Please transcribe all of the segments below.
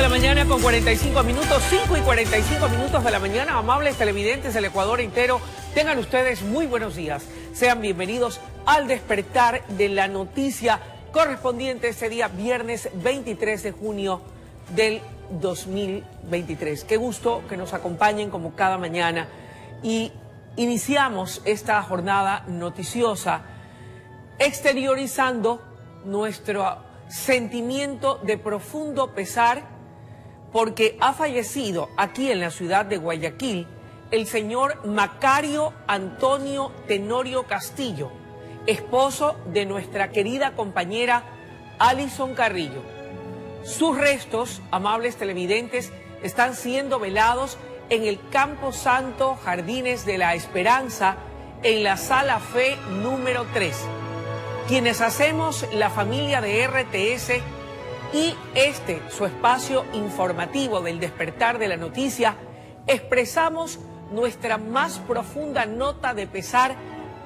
de la mañana con 45 minutos, 5 y 45 minutos de la mañana, amables televidentes del Ecuador entero, tengan ustedes muy buenos días. Sean bienvenidos al despertar de la noticia correspondiente este día, viernes 23 de junio del 2023. Qué gusto que nos acompañen como cada mañana y iniciamos esta jornada noticiosa exteriorizando nuestro sentimiento de profundo pesar porque ha fallecido aquí en la ciudad de Guayaquil el señor Macario Antonio Tenorio Castillo, esposo de nuestra querida compañera Alison Carrillo. Sus restos, amables televidentes, están siendo velados en el Campo Santo Jardines de la Esperanza, en la Sala Fe número 3. Quienes hacemos la familia de RTS y este, su espacio informativo del despertar de la noticia, expresamos nuestra más profunda nota de pesar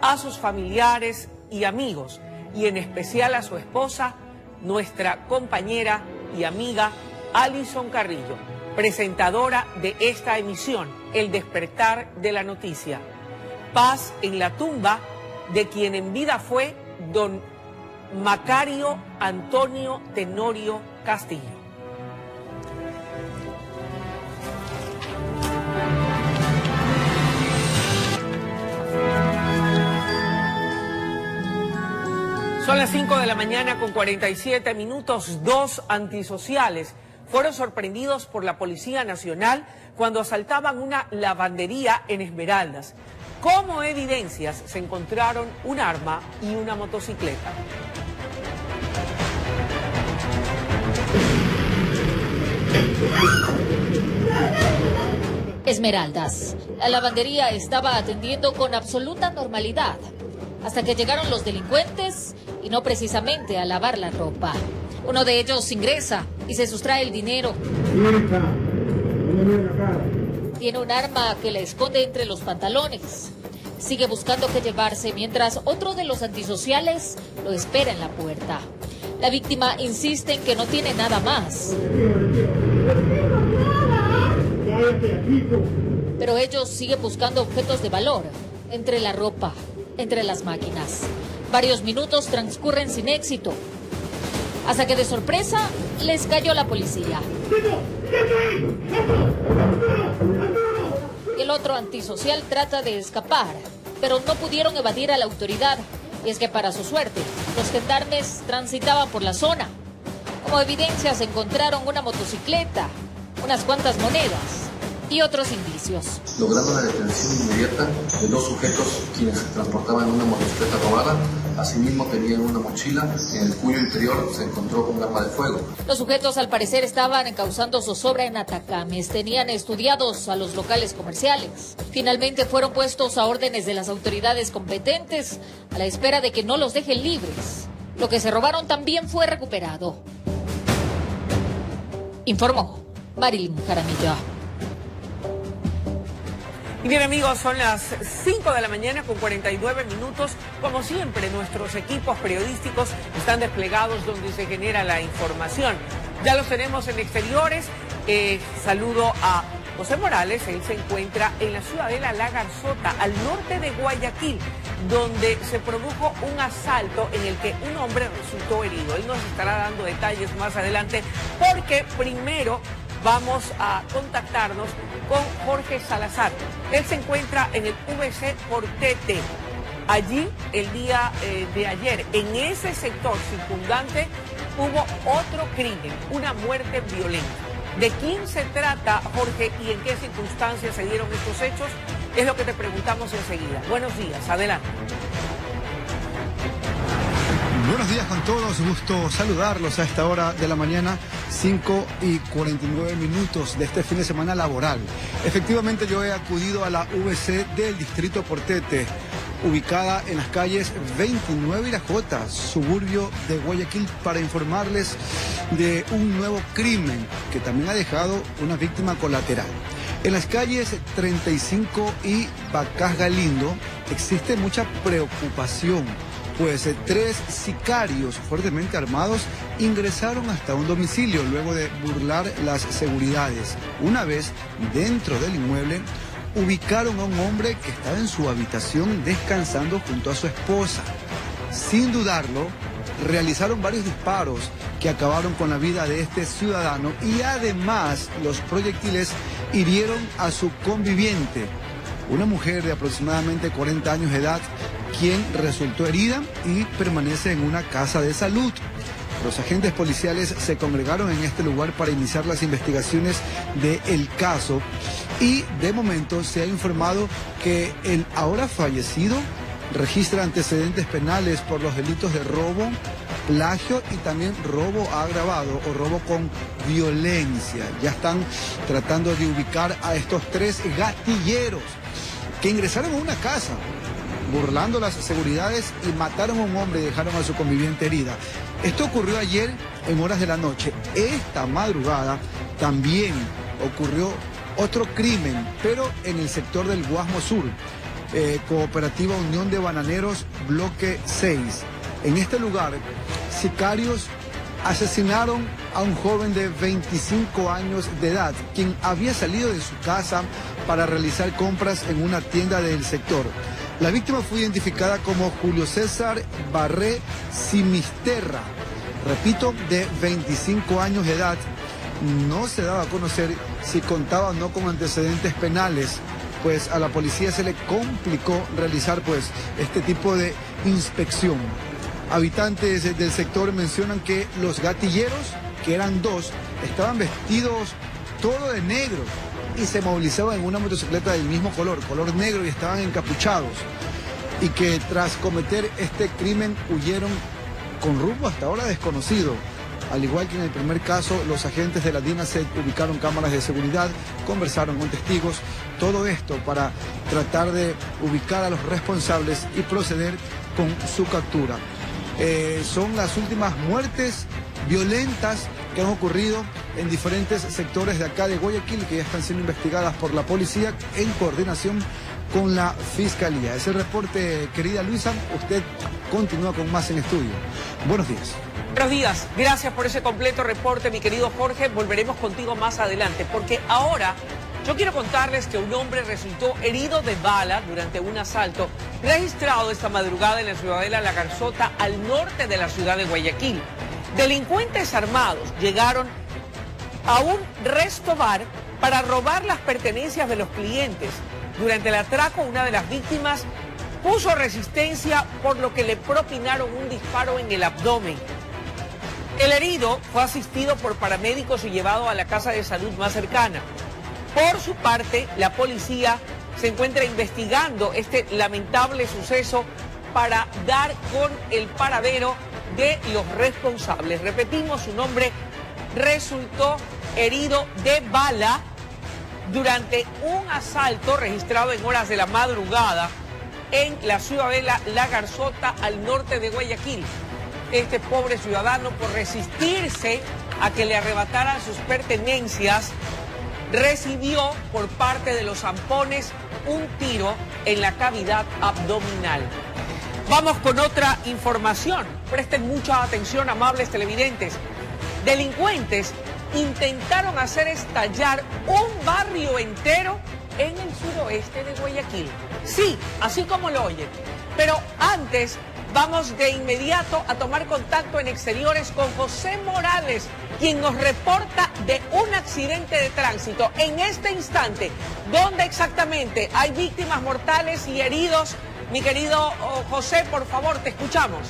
a sus familiares y amigos, y en especial a su esposa, nuestra compañera y amiga Alison Carrillo, presentadora de esta emisión, El despertar de la noticia. Paz en la tumba de quien en vida fue don Macario Antonio Tenorio Castillo. Son las 5 de la mañana con 47 minutos. Dos antisociales fueron sorprendidos por la Policía Nacional cuando asaltaban una lavandería en Esmeraldas. Como evidencias se encontraron un arma y una motocicleta. Esmeraldas. La lavandería estaba atendiendo con absoluta normalidad hasta que llegaron los delincuentes y no precisamente a lavar la ropa. Uno de ellos ingresa y se sustrae el dinero. Tiene un arma que le esconde entre los pantalones. Sigue buscando qué llevarse mientras otro de los antisociales lo espera en la puerta. La víctima insiste en que no tiene nada más. Pero ellos siguen buscando objetos de valor entre la ropa, entre las máquinas. Varios minutos transcurren sin éxito, hasta que de sorpresa les cayó la policía. El otro antisocial trata de escapar, pero no pudieron evadir a la autoridad. Y es que para su suerte, los gendarmes transitaban por la zona. Como evidencia se encontraron una motocicleta, unas cuantas monedas y otros indicios. Logrando la detención inmediata de dos sujetos quienes transportaban una motocicleta robada. Asimismo tenían una mochila en el cuyo interior se encontró un arma de fuego. Los sujetos al parecer estaban causando zozobra en Atacames, tenían estudiados a los locales comerciales. Finalmente fueron puestos a órdenes de las autoridades competentes a la espera de que no los dejen libres. Lo que se robaron también fue recuperado. Informó Marilyn Jaramillo. Y bien amigos, son las 5 de la mañana con 49 minutos. Como siempre, nuestros equipos periodísticos están desplegados donde se genera la información. Ya los tenemos en exteriores. Eh, saludo a José Morales, él se encuentra en la ciudadela La Garzota, al norte de Guayaquil, donde se produjo un asalto en el que un hombre resultó herido. Él nos estará dando detalles más adelante, porque primero vamos a contactarnos con Jorge Salazar. Él se encuentra en el VC por TT. Allí, el día eh, de ayer, en ese sector circundante, hubo otro crimen, una muerte violenta. ¿De quién se trata, Jorge, y en qué circunstancias se dieron estos hechos? Es lo que te preguntamos enseguida. Buenos días, adelante. Buenos días con todos, gusto saludarlos a esta hora de la mañana, 5 y 49 minutos de este fin de semana laboral. Efectivamente yo he acudido a la VC del Distrito Portete, ubicada en las calles 29 y La Jota, suburbio de Guayaquil, para informarles de un nuevo crimen que también ha dejado una víctima colateral. En las calles 35 y Bacás Galindo existe mucha preocupación pues eh, tres sicarios fuertemente armados ingresaron hasta un domicilio luego de burlar las seguridades. Una vez dentro del inmueble, ubicaron a un hombre que estaba en su habitación descansando junto a su esposa. Sin dudarlo, realizaron varios disparos que acabaron con la vida de este ciudadano y además los proyectiles hirieron a su conviviente, una mujer de aproximadamente 40 años de edad, quien resultó herida y permanece en una casa de salud. Los agentes policiales se congregaron en este lugar para iniciar las investigaciones del caso y de momento se ha informado que el ahora fallecido registra antecedentes penales por los delitos de robo, plagio y también robo agravado o robo con violencia. Ya están tratando de ubicar a estos tres gatilleros que ingresaron a una casa burlando las seguridades y mataron a un hombre y dejaron a su conviviente herida. Esto ocurrió ayer en horas de la noche. Esta madrugada también ocurrió otro crimen, pero en el sector del Guasmo Sur, eh, Cooperativa Unión de Bananeros, bloque 6. En este lugar, sicarios asesinaron a un joven de 25 años de edad, quien había salido de su casa para realizar compras en una tienda del sector. La víctima fue identificada como Julio César Barré Simisterra, repito, de 25 años de edad. No se daba a conocer si contaba o no con antecedentes penales, pues a la policía se le complicó realizar pues este tipo de inspección. Habitantes del sector mencionan que los gatilleros, que eran dos, estaban vestidos todo de negro y se movilizaban en una motocicleta del mismo color, color negro y estaban encapuchados. Y que tras cometer este crimen huyeron con rumbo hasta ahora desconocido. Al igual que en el primer caso, los agentes de la DINASEC ubicaron cámaras de seguridad, conversaron con testigos, todo esto para tratar de ubicar a los responsables y proceder con su captura. Eh, son las últimas muertes violentas que han ocurrido en diferentes sectores de acá de Guayaquil que ya están siendo investigadas por la policía en coordinación con la fiscalía. Ese reporte, querida Luisa, usted continúa con más en estudio. Buenos días. Buenos días, gracias por ese completo reporte, mi querido Jorge. Volveremos contigo más adelante, porque ahora yo quiero contarles que un hombre resultó herido de bala durante un asalto registrado esta madrugada en la ciudadela La Garzota, al norte de la ciudad de Guayaquil. Delincuentes armados llegaron a un resto bar para robar las pertenencias de los clientes. Durante el atraco, una de las víctimas puso resistencia, por lo que le propinaron un disparo en el abdomen. El herido fue asistido por paramédicos y llevado a la casa de salud más cercana. Por su parte, la policía se encuentra investigando este lamentable suceso para dar con el paradero de los responsables. Repetimos, su nombre resultó herido de bala durante un asalto registrado en horas de la madrugada en la ciudad de La Garzota al norte de Guayaquil. Este pobre ciudadano, por resistirse a que le arrebataran sus pertenencias, recibió por parte de los zampones un tiro en la cavidad abdominal. Vamos con otra información. Presten mucha atención, amables televidentes. Delincuentes intentaron hacer estallar un barrio entero en el suroeste de Guayaquil. Sí, así como lo oyen. Pero antes vamos de inmediato a tomar contacto en exteriores con José Morales, quien nos reporta de un accidente de tránsito en este instante. ¿Dónde exactamente hay víctimas mortales y heridos? Mi querido oh, José, por favor, te escuchamos.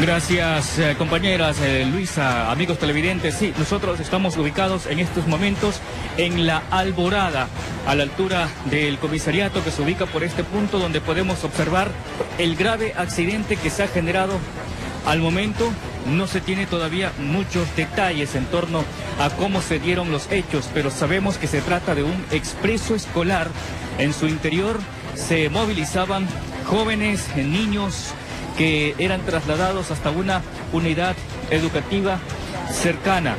Gracias, eh, compañeras, eh, Luisa, amigos televidentes. Sí, nosotros estamos ubicados en estos momentos en la Alborada, a la altura del comisariato que se ubica por este punto donde podemos observar el grave accidente que se ha generado al momento. No se tiene todavía muchos detalles en torno a cómo se dieron los hechos, pero sabemos que se trata de un expreso escolar. En su interior se movilizaban jóvenes, niños, que eran trasladados hasta una unidad educativa cercana.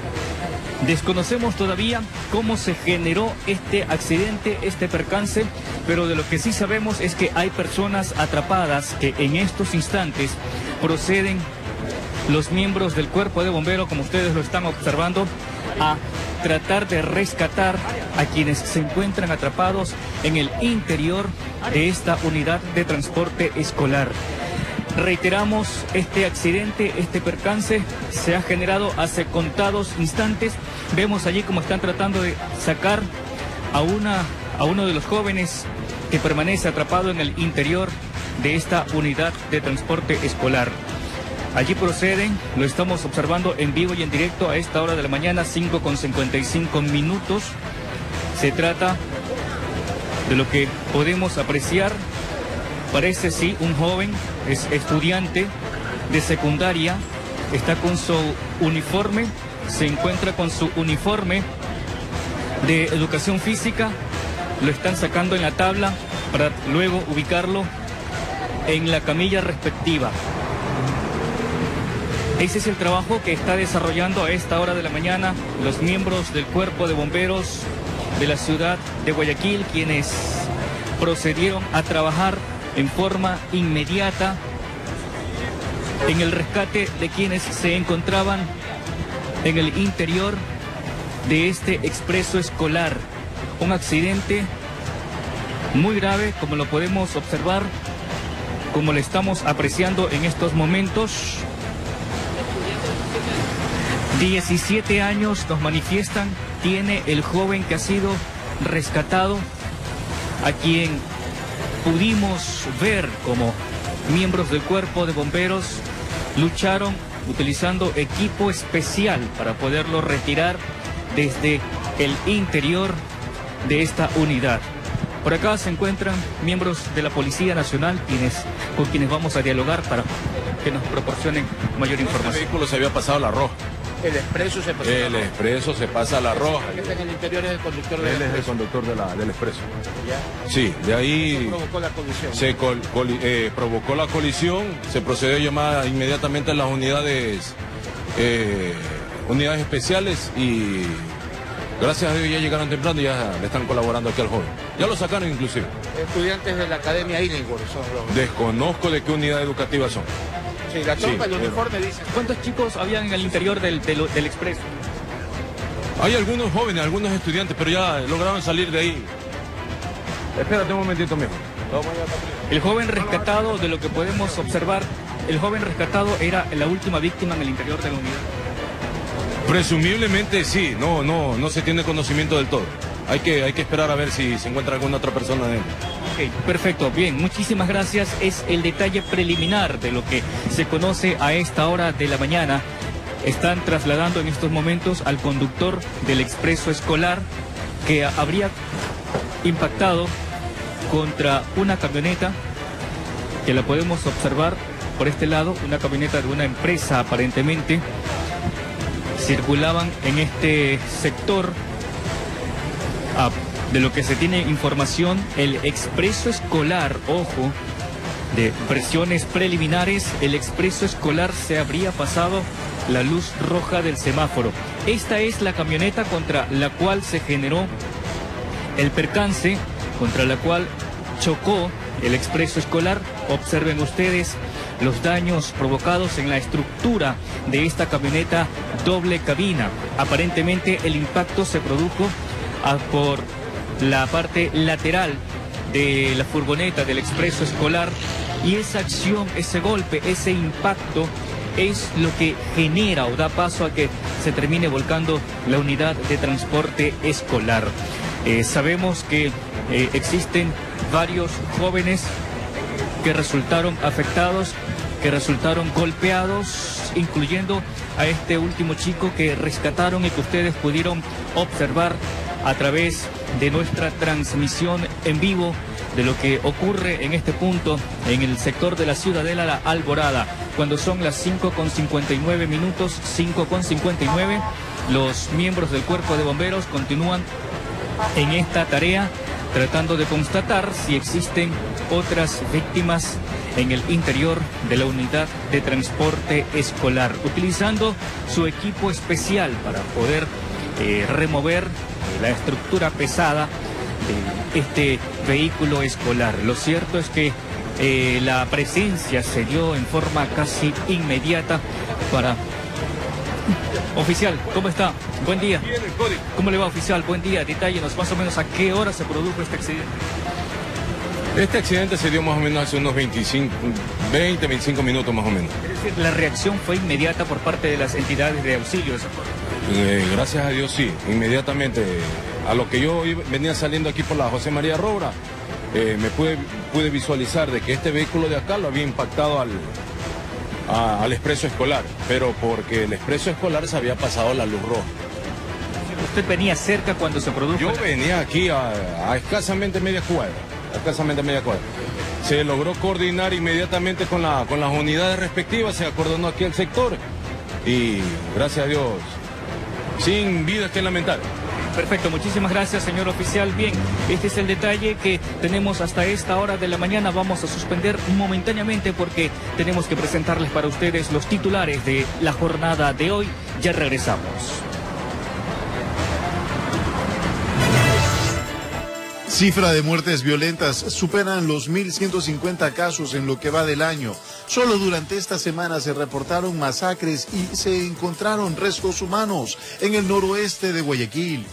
Desconocemos todavía cómo se generó este accidente, este percance, pero de lo que sí sabemos es que hay personas atrapadas que en estos instantes proceden los miembros del cuerpo de bomberos, como ustedes lo están observando, a tratar de rescatar a quienes se encuentran atrapados en el interior de esta unidad de transporte escolar. Reiteramos, este accidente, este percance se ha generado hace contados instantes. Vemos allí cómo están tratando de sacar a, una, a uno de los jóvenes que permanece atrapado en el interior de esta unidad de transporte escolar. Allí proceden, lo estamos observando en vivo y en directo a esta hora de la mañana, 5 con 55 minutos. Se trata de lo que podemos apreciar. Parece sí un joven, es estudiante de secundaria, está con su uniforme, se encuentra con su uniforme de educación física, lo están sacando en la tabla para luego ubicarlo en la camilla respectiva. Ese es el trabajo que está desarrollando a esta hora de la mañana los miembros del cuerpo de bomberos de la ciudad de Guayaquil, quienes procedieron a trabajar en forma inmediata en el rescate de quienes se encontraban en el interior de este expreso escolar. Un accidente muy grave, como lo podemos observar, como lo estamos apreciando en estos momentos. 17 años nos manifiestan, tiene el joven que ha sido rescatado, a quien pudimos ver como miembros del cuerpo de bomberos lucharon utilizando equipo especial para poderlo retirar desde el interior de esta unidad. Por acá se encuentran miembros de la Policía Nacional quienes, con quienes vamos a dialogar para que nos proporcionen mayor información. El vehículo se había pasado la roja. El expreso se pasó. El expreso se pasa a la roja. Que está en el interior es el conductor del Él es el conductor de la- del expreso. Ya. Sí, de ahí provocó la colisión. se col- eh, provocó la colisión, se procedió a llamar inmediatamente a las unidades, eh, unidades especiales y gracias a Dios ya llegaron temprano y ya le están colaborando aquí al joven. Ya lo sacaron inclusive. Estudiantes de la Academia Illingworth son los. Desconozco de qué unidad educativa son. Sí, la trompa, Sí, el uniforme dice. ¿Cuántos chicos habían en el interior del, del, del expreso? Hay algunos jóvenes, algunos estudiantes, pero ya lograron salir de ahí. Espérate un momentito, mijo. El joven rescatado, de lo que podemos observar, el joven rescatado era la última víctima en el interior de la unidad. Presumiblemente sí, no, no, no se tiene conocimiento del todo. Hay que, hay que esperar a ver si se encuentra alguna otra persona dentro. Perfecto, bien, muchísimas gracias. Es el detalle preliminar de lo que se conoce a esta hora de la mañana. Están trasladando en estos momentos al conductor del expreso escolar que habría impactado contra una camioneta que la podemos observar por este lado, una camioneta de una empresa aparentemente. Circulaban en este sector Ah, de lo que se tiene información, el expreso escolar, ojo, de versiones preliminares, el expreso escolar se habría pasado la luz roja del semáforo. Esta es la camioneta contra la cual se generó el percance, contra la cual chocó el expreso escolar. Observen ustedes los daños provocados en la estructura de esta camioneta doble cabina. Aparentemente el impacto se produjo por la parte lateral de la furgoneta del expreso escolar y esa acción, ese golpe, ese impacto es lo que genera o da paso a que se termine volcando la unidad de transporte escolar. Eh, sabemos que eh, existen varios jóvenes que resultaron afectados, que resultaron golpeados, incluyendo a este último chico que rescataron y que ustedes pudieron observar a través de nuestra transmisión en vivo de lo que ocurre en este punto en el sector de la Ciudadela La Alborada, cuando son las 5 con 59 minutos, 5 con 59, los miembros del cuerpo de bomberos continúan en esta tarea tratando de constatar si existen otras víctimas en el interior de la unidad de transporte escolar, utilizando su equipo especial para poder eh, remover la estructura pesada de este vehículo escolar. Lo cierto es que eh, la presencia se dio en forma casi inmediata para... Oficial, ¿cómo está? Buen día. ¿Cómo le va, oficial? Buen día. Detállenos más o menos a qué hora se produjo este accidente. Este accidente se dio más o menos hace unos 25, 20, 25 minutos más o menos. Es decir, la reacción fue inmediata por parte de las entidades de auxilio. Eh, gracias a Dios sí, inmediatamente. A lo que yo venía saliendo aquí por la José María Robra, eh, me pude, pude visualizar de que este vehículo de acá lo había impactado al, al expreso escolar, pero porque el expreso escolar se había pasado la luz roja. ¿Usted venía cerca cuando se produjo? Yo venía aquí a, escasamente media cuadra, a escasamente media cuadra. Se logró coordinar inmediatamente con, la, con las unidades respectivas, se acordonó aquí el sector y gracias a Dios, sin vida que lamentar. Perfecto, muchísimas gracias, señor oficial. Bien, este es el detalle que tenemos hasta esta hora de la mañana. Vamos a suspender momentáneamente porque tenemos que presentarles para ustedes los titulares de la jornada de hoy. Ya regresamos. Cifra de muertes violentas superan los 1.150 casos en lo que va del año. Solo durante esta semana se reportaron masacres y se encontraron restos humanos en el noroeste de Guayaquil.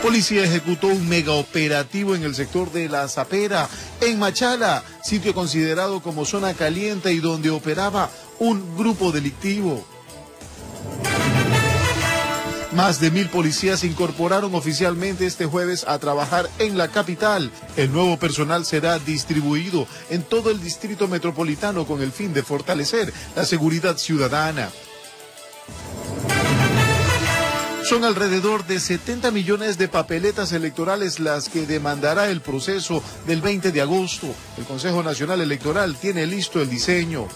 Policía ejecutó un mega operativo en el sector de La Zapera, en Machala, sitio considerado como zona caliente y donde operaba un grupo delictivo. Más de mil policías se incorporaron oficialmente este jueves a trabajar en la capital. El nuevo personal será distribuido en todo el distrito metropolitano con el fin de fortalecer la seguridad ciudadana. Son alrededor de 70 millones de papeletas electorales las que demandará el proceso del 20 de agosto. El Consejo Nacional Electoral tiene listo el diseño.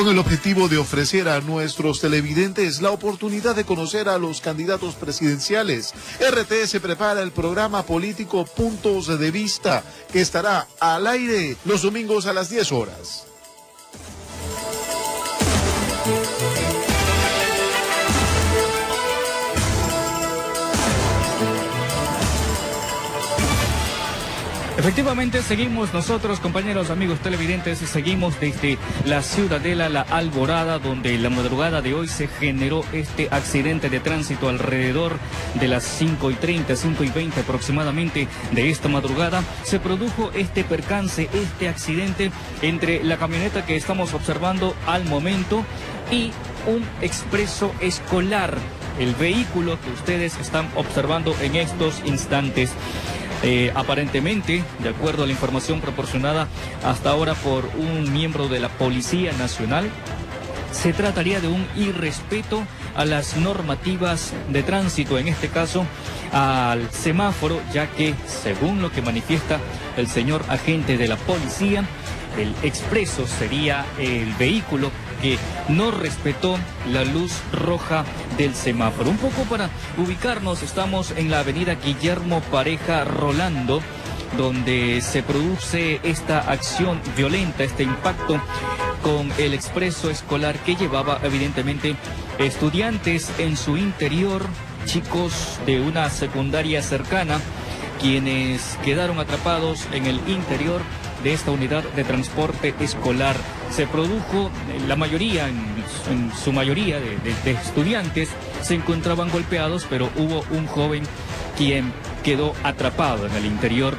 Con el objetivo de ofrecer a nuestros televidentes la oportunidad de conocer a los candidatos presidenciales. RTS prepara el programa político Puntos de Vista, que estará al aire los domingos a las 10 horas. Efectivamente, seguimos nosotros, compañeros, amigos televidentes, seguimos desde la ciudadela La Alborada, donde la madrugada de hoy se generó este accidente de tránsito alrededor de las 5 y 30, 5 y 20 aproximadamente de esta madrugada. Se produjo este percance, este accidente entre la camioneta que estamos observando al momento y un expreso escolar, el vehículo que ustedes están observando en estos instantes. Eh, aparentemente, de acuerdo a la información proporcionada hasta ahora por un miembro de la Policía Nacional, se trataría de un irrespeto a las normativas de tránsito, en este caso al semáforo, ya que, según lo que manifiesta el señor agente de la policía, el expreso sería el vehículo que no respetó la luz roja del semáforo. Un poco para ubicarnos, estamos en la avenida Guillermo Pareja Rolando donde se produce esta acción violenta, este impacto con el expreso escolar que llevaba evidentemente estudiantes en su interior, chicos de una secundaria cercana, quienes quedaron atrapados en el interior de esta unidad de transporte escolar. Se produjo, la mayoría, en, su mayoría de, de estudiantes se encontraban golpeados, pero hubo un joven quien quedó atrapado en el interior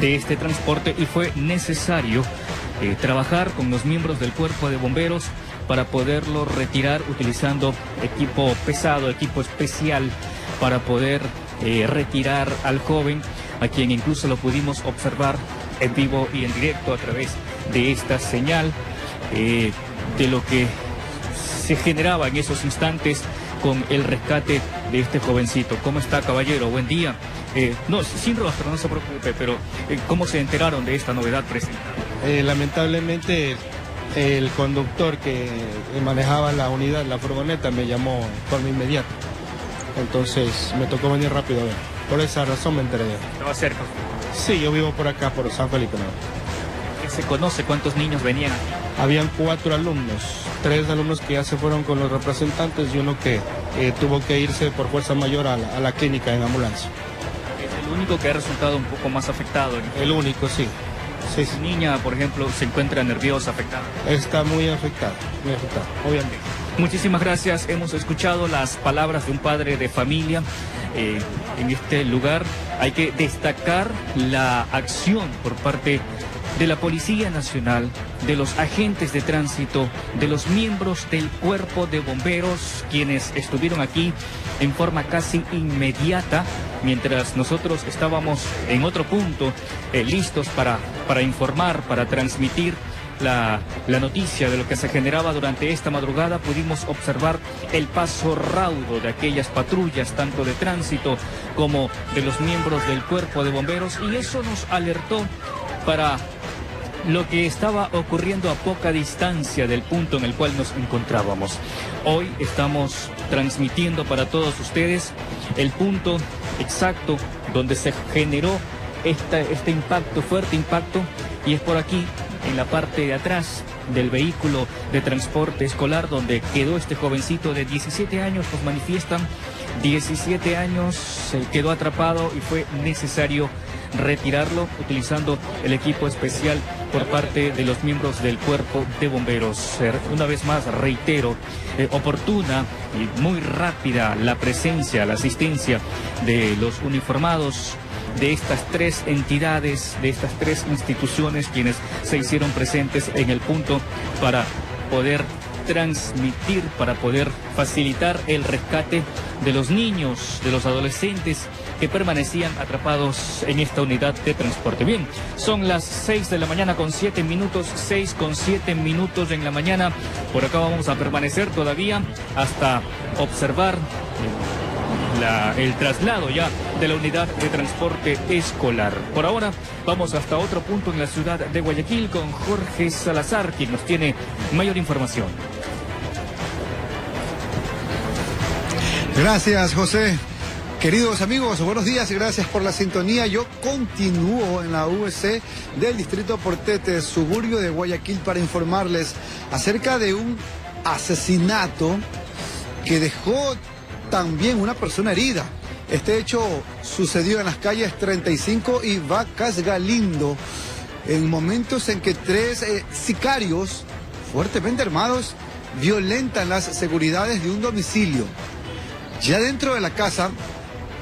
de este transporte y fue necesario eh, trabajar con los miembros del cuerpo de bomberos para poderlo retirar utilizando equipo pesado, equipo especial para poder eh, retirar al joven, a quien incluso lo pudimos observar en vivo y en directo a través de esta señal eh, de lo que se generaba en esos instantes con el rescate de este jovencito. ¿Cómo está, caballero? Buen día. Eh, no, sin rostro, no se preocupe, pero eh, ¿cómo se enteraron de esta novedad presentada? lamentablemente, el conductor que manejaba la unidad, la furgoneta, me llamó de forma inmediata. Entonces me tocó venir rápido a ver. Por esa razón me enteré. ¿Estaba cerca? Sí, yo vivo por acá, por San Felipe. se conoce cuántos niños venían aquí. Habían cuatro alumnos, tres alumnos que ya se fueron con los representantes y uno que eh, tuvo que irse por fuerza mayor a la, a la clínica en ambulancia. Es el único que ha resultado un poco más afectado. El único, sí. Sí, Su niña, por ejemplo, se encuentra nerviosa, afectada. Está muy afectada, muy afectada, obviamente. Muchísimas gracias. Hemos escuchado las palabras de un padre de familia eh, en este lugar. Hay que destacar la acción por parte de la Policía Nacional, de los agentes de tránsito, de los miembros del cuerpo de bomberos, quienes estuvieron aquí en forma casi inmediata, mientras nosotros estábamos en otro punto, eh, listos para, para informar, para transmitir la, noticia de lo que se generaba durante esta madrugada, pudimos observar el paso raudo de aquellas patrullas, tanto de tránsito como de los miembros del cuerpo de bomberos, y eso nos alertó para lo que estaba ocurriendo a poca distancia del punto en el cual nos encontrábamos. Hoy estamos transmitiendo para todos ustedes el punto exacto donde se generó este impacto, fuerte impacto, y es por aquí, en la parte de atrás del vehículo de transporte escolar donde quedó este jovencito de 17 años, nos manifiestan, 17 años, se quedó atrapado y fue necesario retirarlo utilizando el equipo especial por parte de los miembros del cuerpo de bomberos. Una vez más, reitero, eh, oportuna y muy rápida la presencia, la asistencia de los uniformados de estas tres entidades, de estas tres instituciones quienes se hicieron presentes en el punto para poder transmitir, para poder facilitar el rescate de los niños, de los adolescentes que permanecían atrapados en esta unidad de transporte. Bien, son las 6 de la mañana con 7 minutos, 6 con 7 minutos en la mañana. Por acá vamos a permanecer todavía hasta observar la, el traslado ya de la unidad de transporte escolar. Por ahora vamos hasta otro punto en la ciudad de Guayaquil con Jorge Salazar, quien nos tiene mayor información. Gracias, José. Queridos amigos, buenos días y gracias por la sintonía. Yo continúo en la UC del Distrito Portete, suburbio de Guayaquil, para informarles acerca de un asesinato que dejó también una persona herida. Este hecho sucedió en las calles 35 y Vacas Galindo, en momentos en que tres eh, sicarios fuertemente armados violentan las seguridades de un domicilio. Ya dentro de la casa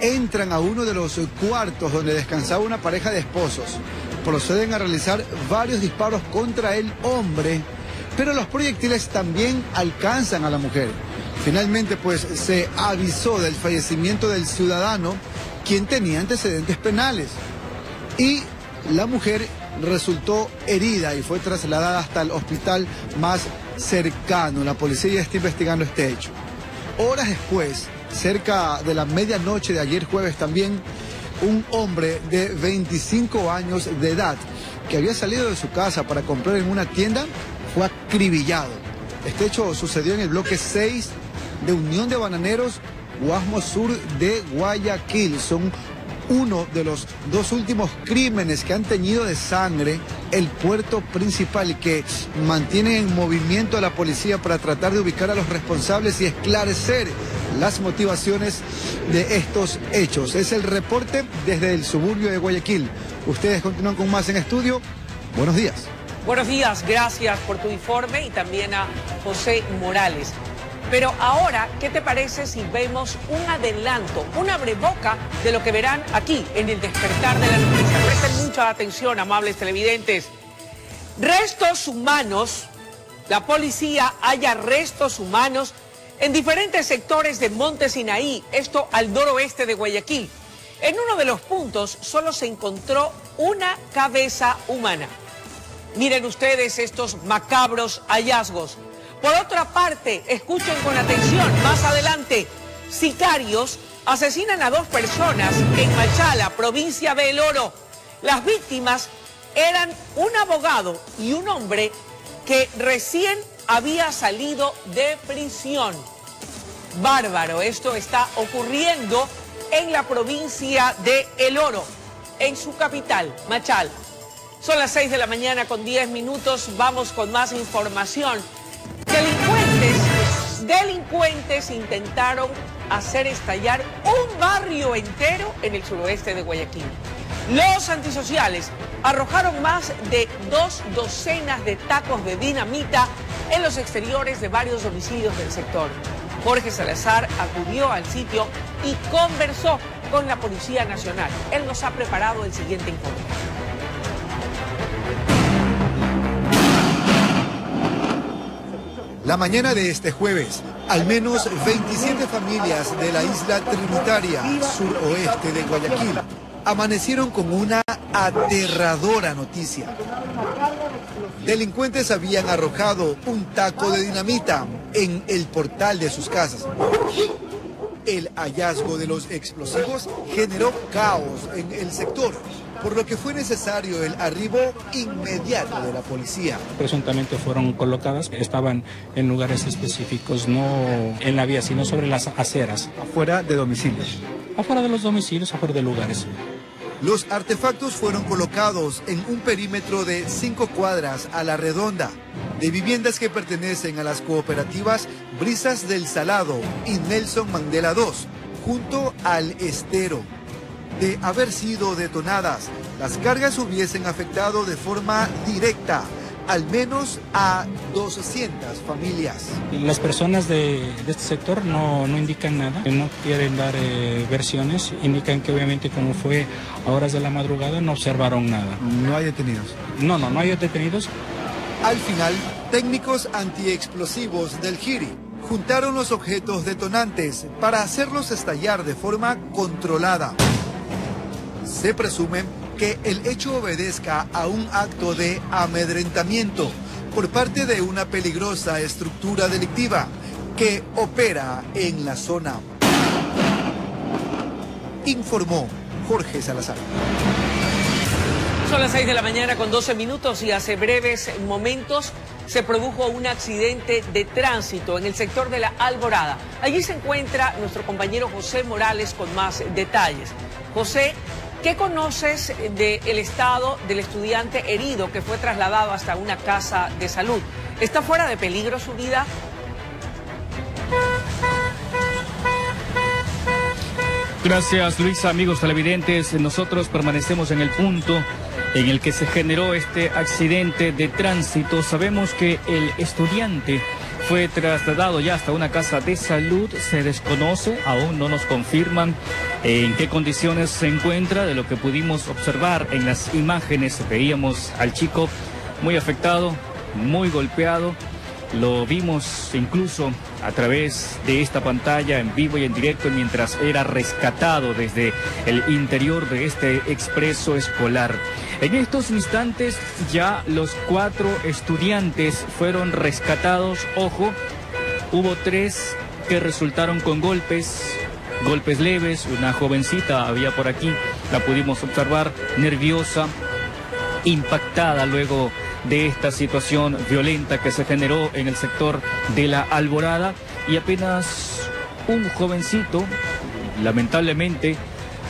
entran a uno de los cuartos donde descansaba una pareja de esposos. Proceden a realizar varios disparos contra el hombre, pero los proyectiles también alcanzan a la mujer. Finalmente, pues se avisó del fallecimiento del ciudadano, quien tenía antecedentes penales. Y la mujer resultó herida y fue trasladada hasta el hospital más cercano. La policía ya está investigando este hecho. Horas después, cerca de la medianoche de ayer jueves también, un hombre de 25 años de edad que había salido de su casa para comprar en una tienda fue acribillado. Este hecho sucedió en el bloque 6 de Unión de Bananeros, Guasmo Sur de Guayaquil. Son uno de los dos últimos crímenes que han teñido de sangre el puerto principal que mantiene en movimiento a la policía para tratar de ubicar a los responsables y esclarecer las motivaciones de estos hechos. Es el reporte desde el suburbio de Guayaquil. Ustedes continúan con más en estudio. Buenos días. Buenos días, gracias por tu informe y también a José Morales. Pero ahora, ¿qué te parece si vemos un adelanto, un abreboca de lo que verán aquí en el despertar de la noticia? Presten mucha atención, amables televidentes. Restos humanos, la policía halla restos humanos en diferentes sectores de Monte Sinaí, esto al noroeste de Guayaquil. En uno de los puntos solo se encontró una cabeza humana. Miren ustedes estos macabros hallazgos. Por otra parte, escuchen con atención, más adelante, sicarios asesinan a dos personas en Machala, provincia de El Oro. Las víctimas eran un abogado y un hombre que recién había salido de prisión. Bárbaro, esto está ocurriendo en la provincia de El Oro, en su capital, Machala. Son las 6 de la mañana con 10 minutos. Vamos con más información. Delincuentes, delincuentes intentaron hacer estallar un barrio entero en el suroeste de Guayaquil. Los antisociales arrojaron más de dos docenas de tacos de dinamita en los exteriores de varios domicilios del sector. Jorge Salazar acudió al sitio y conversó con la Policía Nacional. Él nos ha preparado el siguiente informe. La mañana de este jueves, al menos 27 familias de la isla Trinitaria, suroeste de Guayaquil, amanecieron con una aterradora noticia. Delincuentes habían arrojado un taco de dinamita en el portal de sus casas. El hallazgo de los explosivos generó caos en el sector, por lo que fue necesario el arribo inmediato de la policía. Presuntamente fueron colocadas, estaban en lugares específicos, no en la vía, sino sobre las aceras. Afuera de domicilios. Afuera de los domicilios, afuera de lugares. Los artefactos fueron colocados en un perímetro de cinco cuadras a la redonda de viviendas que pertenecen a las cooperativas Brisas del Salado y Nelson Mandela II, junto al estero. De haber sido detonadas, las cargas hubiesen afectado de forma directa al menos a 200 familias. Las personas de, de este sector no, no, indican nada, no quieren dar eh, versiones, indican que obviamente como fue a horas de la madrugada no observaron nada. No hay detenidos. No, no, no hay detenidos. Al final, técnicos antiexplosivos del Giri juntaron los objetos detonantes para hacerlos estallar de forma controlada. Se presume que el hecho obedezca a un acto de amedrentamiento por parte de una peligrosa estructura delictiva que opera en la zona. Informó Jorge Salazar. Son las 6 de la mañana con 12 minutos y hace breves momentos se produjo un accidente de tránsito en el sector de la Alborada. Allí se encuentra nuestro compañero José Morales con más detalles. José, ¿Qué conoces del estado del estudiante herido que fue trasladado hasta una casa de salud? ¿Está fuera de peligro su vida? Gracias Luisa, amigos televidentes. Nosotros permanecemos en el punto en el que se generó este accidente de tránsito. Sabemos que el estudiante fue trasladado ya hasta una casa de salud, se desconoce, aún no nos confirman en qué condiciones se encuentra, de lo que pudimos observar en las imágenes, veíamos al chico muy afectado, muy golpeado, lo vimos incluso a través de esta pantalla en vivo y en directo mientras era rescatado desde el interior de este expreso escolar. En estos instantes ya los cuatro estudiantes fueron rescatados. Ojo, hubo tres que resultaron con golpes, golpes leves. Una jovencita había por aquí, la pudimos observar, nerviosa, impactada luego de esta situación violenta que se generó en el sector de la Alborada y apenas un jovencito, lamentablemente,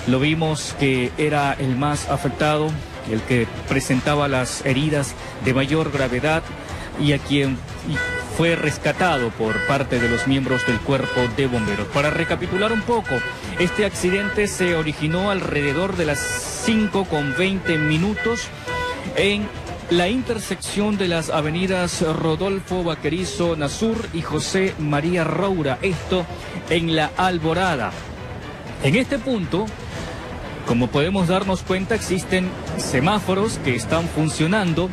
lo vimos que era el más afectado, el que presentaba las heridas de mayor gravedad y a quien fue rescatado por parte de los miembros del cuerpo de bomberos. Para recapitular un poco, este accidente se originó alrededor de las 5 con 20 minutos en la intersección de las avenidas Rodolfo Vaquerizo Nazur y José María Roura, esto en la Alborada. En este punto, como podemos darnos cuenta, existen semáforos que están funcionando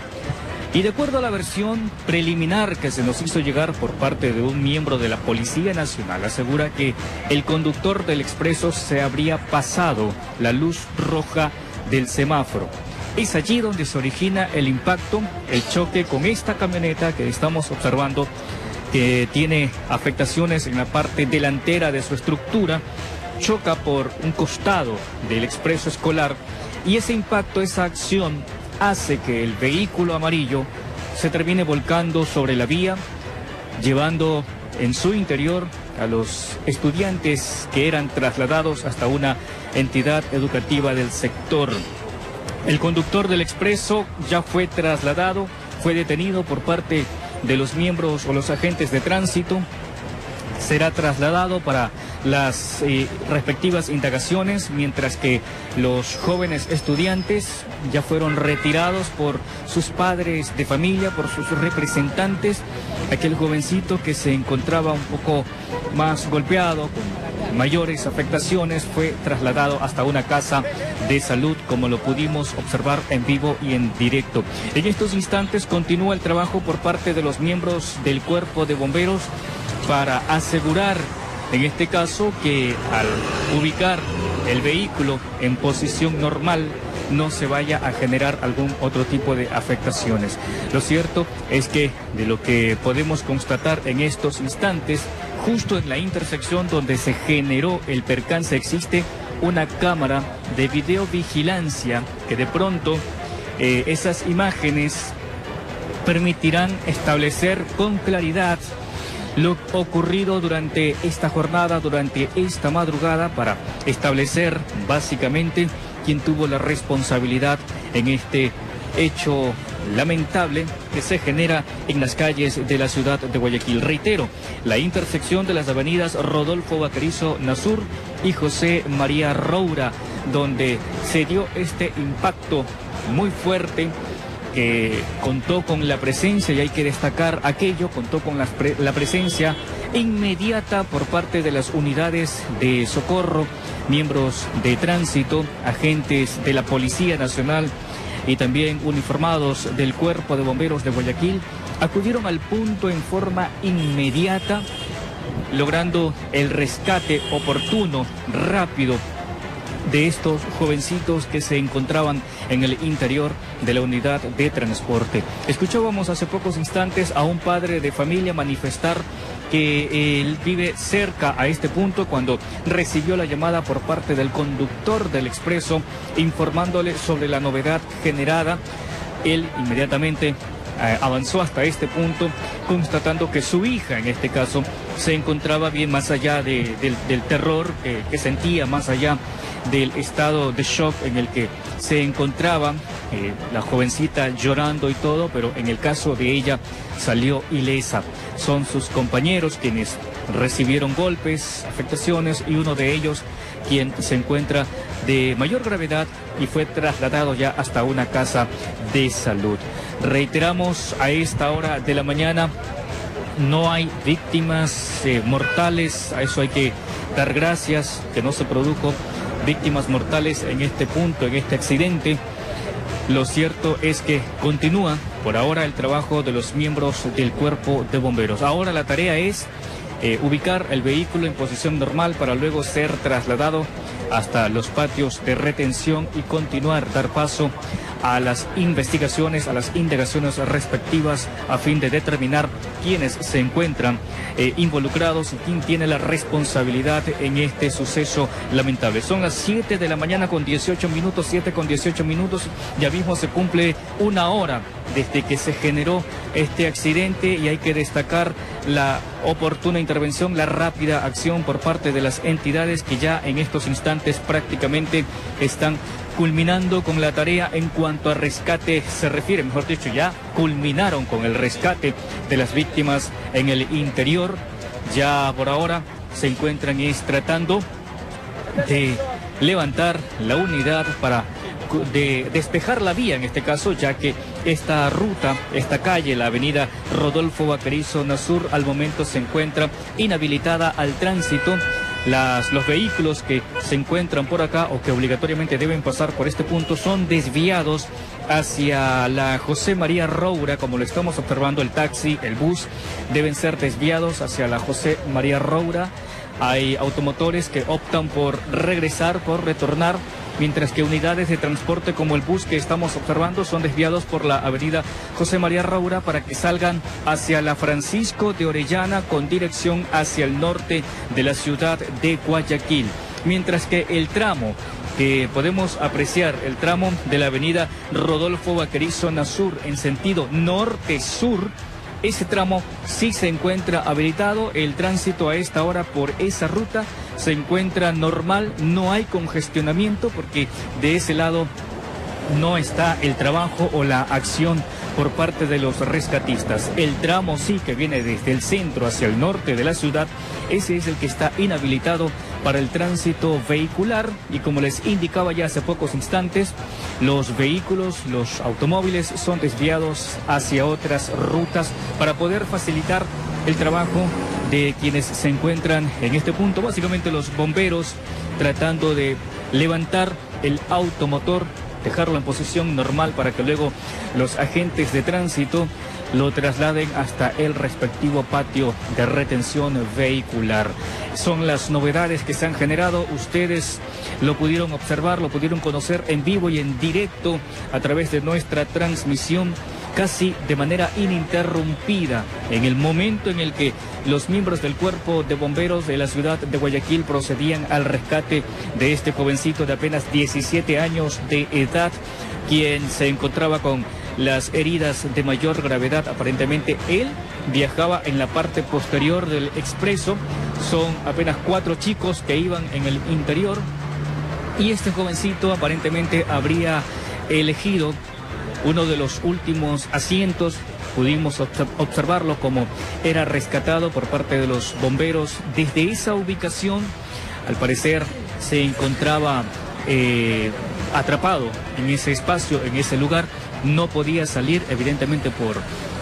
y de acuerdo a la versión preliminar que se nos hizo llegar por parte de un miembro de la Policía Nacional, asegura que el conductor del expreso se habría pasado la luz roja del semáforo. Es allí donde se origina el impacto, el choque con esta camioneta que estamos observando, que tiene afectaciones en la parte delantera de su estructura, choca por un costado del expreso escolar y ese impacto, esa acción hace que el vehículo amarillo se termine volcando sobre la vía, llevando en su interior a los estudiantes que eran trasladados hasta una entidad educativa del sector. El conductor del expreso ya fue trasladado, fue detenido por parte de los miembros o los agentes de tránsito. Será trasladado para las eh, respectivas indagaciones, mientras que los jóvenes estudiantes ya fueron retirados por sus padres de familia, por sus representantes. Aquel jovencito que se encontraba un poco más golpeado, con mayores afectaciones, fue trasladado hasta una casa de salud, como lo pudimos observar en vivo y en directo. En estos instantes continúa el trabajo por parte de los miembros del cuerpo de bomberos para asegurar en este caso que al ubicar el vehículo en posición normal no se vaya a generar algún otro tipo de afectaciones. Lo cierto es que de lo que podemos constatar en estos instantes, justo en la intersección donde se generó el percance existe una cámara de videovigilancia que de pronto eh, esas imágenes permitirán establecer con claridad lo ocurrido durante esta jornada, durante esta madrugada, para establecer básicamente quién tuvo la responsabilidad en este hecho lamentable que se genera en las calles de la ciudad de Guayaquil. Reitero, la intersección de las avenidas Rodolfo Bacarizo Nazur y José María Roura, donde se dio este impacto muy fuerte que contó con la presencia, y hay que destacar aquello, contó con la, la, presencia inmediata por parte de las unidades de socorro, miembros de tránsito, agentes de la Policía Nacional y también uniformados del Cuerpo de Bomberos de Guayaquil, acudieron al punto en forma inmediata, logrando el rescate oportuno, rápido, de estos jovencitos que se encontraban en el interior de la unidad de transporte. Escuchábamos hace pocos instantes a un padre de familia manifestar que él vive cerca a este punto cuando recibió la llamada por parte del conductor del expreso informándole sobre la novedad generada. Él inmediatamente eh, avanzó hasta este punto constatando que su hija en este caso se encontraba bien más allá de, del, terror que sentía, más allá del estado de shock en el que se encontraba eh, la jovencita llorando y todo, pero en el caso de ella salió ilesa. Son sus compañeros quienes recibieron golpes, afectaciones y uno de ellos quien se encuentra de mayor gravedad y fue trasladado ya hasta una casa de salud. Reiteramos a esta hora de la mañana, no hay víctimas eh, mortales, a eso hay que dar gracias, que no se produjo víctimas mortales en este punto, en este accidente. Lo cierto es que continúa por ahora el trabajo de los miembros del cuerpo de bomberos. Ahora la tarea es eh, ubicar el vehículo en posición normal para luego ser trasladado hasta los patios de retención y continuar, dar paso a las investigaciones, a las indagaciones respectivas a fin de determinar quiénes se encuentran eh, involucrados y quién tiene la responsabilidad en este suceso lamentable. Son las 7 de la mañana con 18 minutos, 7 con 18 minutos, ya mismo se cumple una hora desde que se generó este accidente y hay que destacar la oportuna intervención, la rápida acción por parte de las entidades que ya en estos instantes prácticamente están culminando con la tarea en cuanto a rescate se refiere, mejor dicho, ya culminaron con el rescate de las víctimas en el interior. Ya por ahora se encuentran es tratando de levantar la unidad para de despejar la vía en este caso, ya que esta ruta, esta calle, la avenida Rodolfo Vaquerizo Nazur, al momento se encuentra inhabilitada al tránsito las, los vehículos que se encuentran por acá o que obligatoriamente deben pasar por este punto son desviados hacia la José María Roura, como lo estamos observando, el taxi, el bus, deben ser desviados hacia la José María Roura. Hay automotores que optan por regresar, por retornar mientras que unidades de transporte como el bus que estamos observando son desviados por la avenida José María Raura para que salgan hacia la Francisco de Orellana con dirección hacia el norte de la ciudad de Guayaquil. Mientras que el tramo que podemos apreciar, el tramo de la avenida Rodolfo Vaquerizo Nazur en sentido norte-sur, ese tramo sí se encuentra habilitado, el tránsito a esta hora por esa ruta se encuentra normal, no hay congestionamiento porque de ese lado no está el trabajo o la acción por parte de los rescatistas. El tramo sí que viene desde el centro hacia el norte de la ciudad, ese es el que está inhabilitado para el tránsito vehicular y como les indicaba ya hace pocos instantes, los vehículos, los automóviles son desviados hacia otras rutas para poder facilitar el trabajo de quienes se encuentran en este punto, básicamente los bomberos tratando de levantar el automotor, dejarlo en posición normal para que luego los agentes de tránsito lo trasladen hasta el respectivo patio de retención vehicular. Son las novedades que se han generado. Ustedes lo pudieron observar, lo pudieron conocer en vivo y en directo a través de nuestra transmisión casi de manera ininterrumpida en el momento en el que los miembros del cuerpo de bomberos de la ciudad de Guayaquil procedían al rescate de este jovencito de apenas 17 años de edad, quien se encontraba con las heridas de mayor gravedad. Aparentemente él viajaba en la parte posterior del expreso. Son apenas cuatro chicos que iban en el interior. Y este jovencito aparentemente habría elegido uno de los últimos asientos. Pudimos observarlo como era rescatado por parte de los bomberos desde esa ubicación. Al parecer se encontraba eh, atrapado en ese espacio, en ese lugar no podía salir, evidentemente por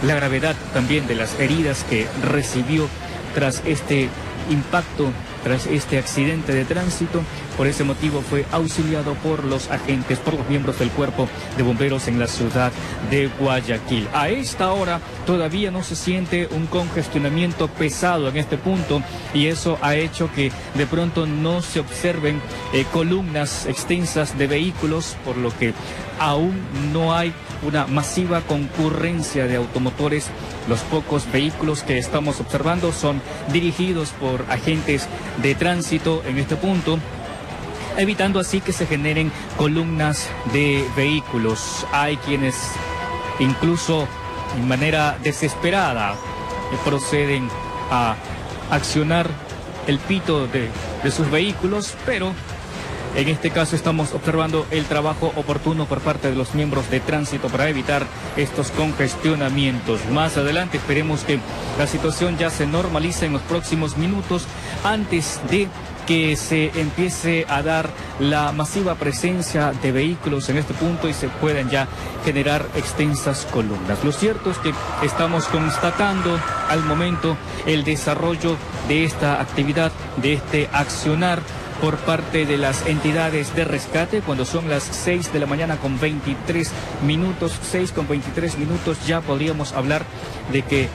la gravedad también de las heridas que recibió tras este impacto tras este accidente de tránsito. Por ese motivo fue auxiliado por los agentes, por los miembros del cuerpo de bomberos en la ciudad de Guayaquil. A esta hora todavía no se siente un congestionamiento pesado en este punto y eso ha hecho que de pronto no se observen eh, columnas extensas de vehículos, por lo que aún no hay una masiva concurrencia de automotores. Los pocos vehículos que estamos observando son dirigidos por agentes de tránsito en este punto evitando así que se generen columnas de vehículos. Hay quienes incluso de manera desesperada proceden a accionar el pito de, de sus vehículos, pero en este caso estamos observando el trabajo oportuno por parte de los miembros de tránsito para evitar estos congestionamientos. Más adelante esperemos que la situación ya se normalice en los próximos minutos antes de que se empiece a dar la masiva presencia de vehículos en este punto y se puedan ya generar extensas columnas. Lo cierto es que estamos constatando al momento el desarrollo de esta actividad, de este accionar por parte de las entidades de rescate cuando son las 6 de la mañana con 23 minutos, 6 con 23 minutos ya podríamos hablar de que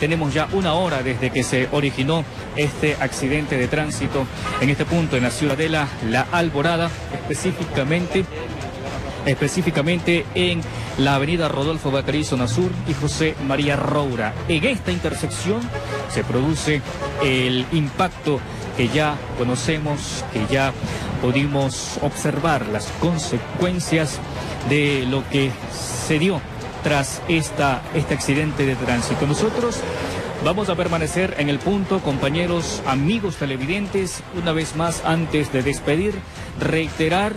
tenemos ya una hora desde que se originó este accidente de tránsito en este punto en la ciudadela La Alborada, específicamente específicamente en la avenida Rodolfo Bacarí, zona sur, y José María Roura. En esta intersección se produce el impacto que ya conocemos, que ya pudimos observar las consecuencias de lo que se dio tras esta, este accidente de tránsito. Nosotros vamos a permanecer en el punto, compañeros, amigos televidentes, una vez más antes de despedir, reiterar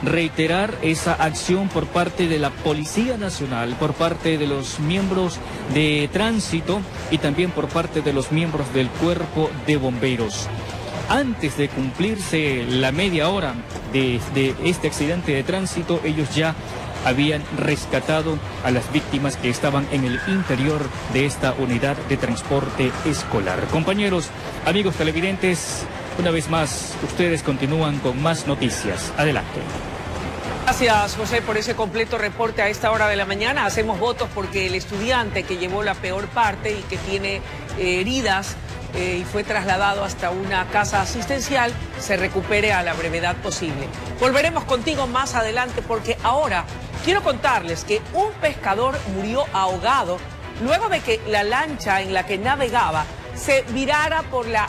reiterar esa acción por parte de la Policía Nacional, por parte de los miembros de tránsito y también por parte de los miembros del cuerpo de bomberos antes de cumplirse la media hora de, este accidente de tránsito, ellos ya habían rescatado a las víctimas que estaban en el interior de esta unidad de transporte escolar. Compañeros, amigos televidentes, una vez más, ustedes continúan con más noticias. Adelante. Gracias, José, por ese completo reporte a esta hora de la mañana. Hacemos votos porque el estudiante que llevó la peor parte y que tiene eh, heridas eh, y fue trasladado hasta una casa asistencial, se recupere a la brevedad posible. Volveremos contigo más adelante porque ahora quiero contarles que un pescador murió ahogado luego de que la lancha en la que navegaba se virara por la